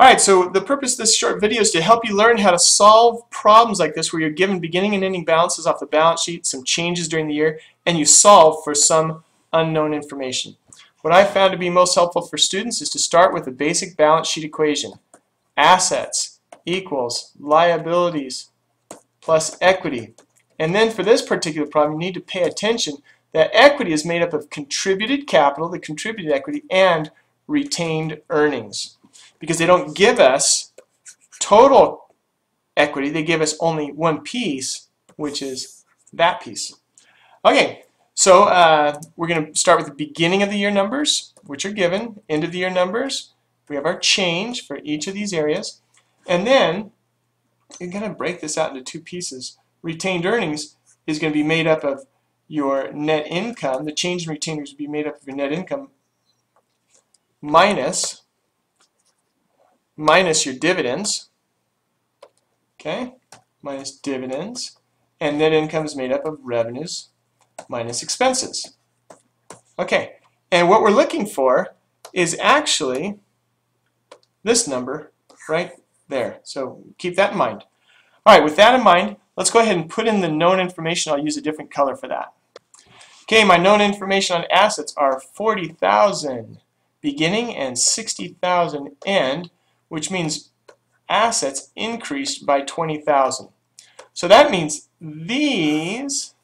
Alright, so the purpose of this short video is to help you learn how to solve problems like this where you're given beginning and ending balances off the balance sheet, some changes during the year, and you solve for some unknown information. What I found to be most helpful for students is to start with a basic balance sheet equation. Assets equals liabilities plus equity. And then for this particular problem, you need to pay attention that equity is made up of contributed capital, the contributed equity, and retained earnings because they don't give us total equity. They give us only one piece, which is that piece. Okay, so uh, we're going to start with the beginning of the year numbers, which are given, end of the year numbers. We have our change for each of these areas. And then you're going to break this out into two pieces. Retained earnings is going to be made up of your net income. The change in retainers will be made up of your net income minus minus your dividends, okay, minus dividends, and net income is made up of revenues minus expenses. Okay, and what we're looking for is actually this number right there. So keep that in mind. All right, with that in mind, let's go ahead and put in the known information. I'll use a different color for that. Okay, my known information on assets are 40,000 beginning and 60,000 end which means assets increased by 20,000. So that means these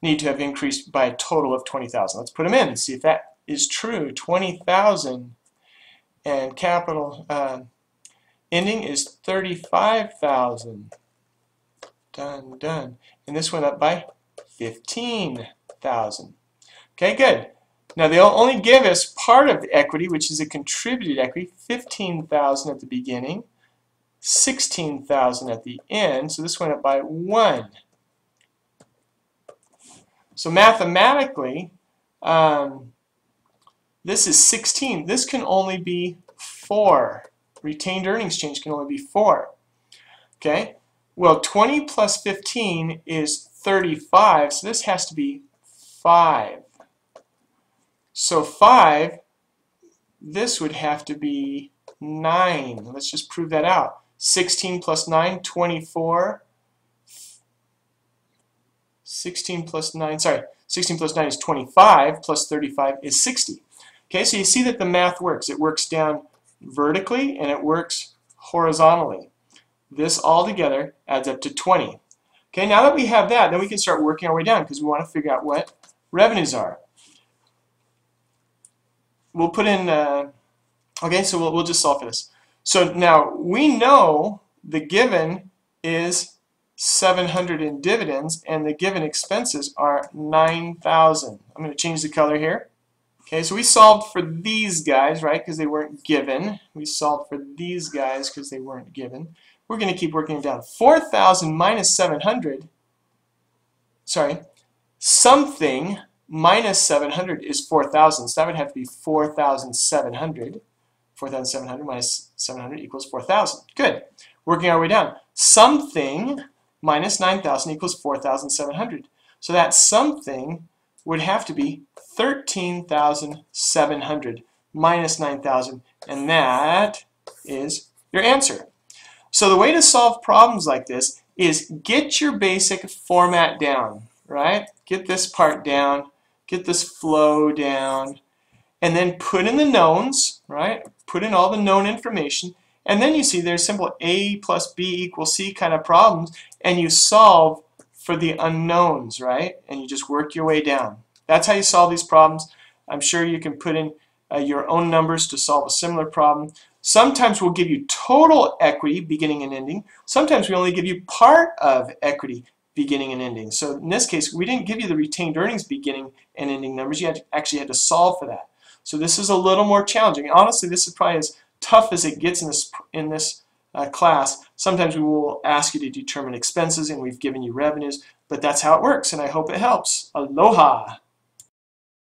need to have increased by a total of 20,000. Let's put them in and see if that is true. 20,000 and capital uh, ending is 35,000. Done, done. And this went up by 15,000. Okay, good. Now they'll only give us part of the equity, which is a contributed equity, 15,000 at the beginning, 16,000 at the end, so this went up by 1. So mathematically, um, this is 16. This can only be 4. Retained earnings change can only be 4. Okay? Well, 20 plus 15 is 35, so this has to be 5. So 5, this would have to be 9. Let's just prove that out. 16 plus 9, 24. 16 plus 9, sorry, 16 plus 9 is 25, plus 35 is 60. Okay, so you see that the math works. It works down vertically and it works horizontally. This all together adds up to 20. Okay, now that we have that, then we can start working our way down because we want to figure out what revenues are we'll put in, uh, okay, so we'll, we'll just solve for this. So now we know the given is 700 in dividends and the given expenses are 9,000. I'm going to change the color here. Okay, so we solved for these guys, right, because they weren't given. We solved for these guys because they weren't given. We're going to keep working it down. 4,000 minus 700, sorry, something minus 700 is 4,000. So that would have to be 4,700. 4,700 minus 700 equals 4,000. Good. Working our way down. Something minus 9,000 equals 4,700. So that something would have to be 13,700 minus 9,000. And that is your answer. So the way to solve problems like this is get your basic format down, right? Get this part down get this flow down, and then put in the knowns, right? Put in all the known information, and then you see there's simple A plus B equals C kind of problems, and you solve for the unknowns, right? And you just work your way down. That's how you solve these problems. I'm sure you can put in uh, your own numbers to solve a similar problem. Sometimes we'll give you total equity, beginning and ending. Sometimes we only give you part of equity, beginning and ending. So in this case, we didn't give you the retained earnings beginning and ending numbers. You had to, actually had to solve for that. So this is a little more challenging. Honestly, this is probably as tough as it gets in this in this uh, class. Sometimes we will ask you to determine expenses, and we've given you revenues, but that's how it works, and I hope it helps. Aloha!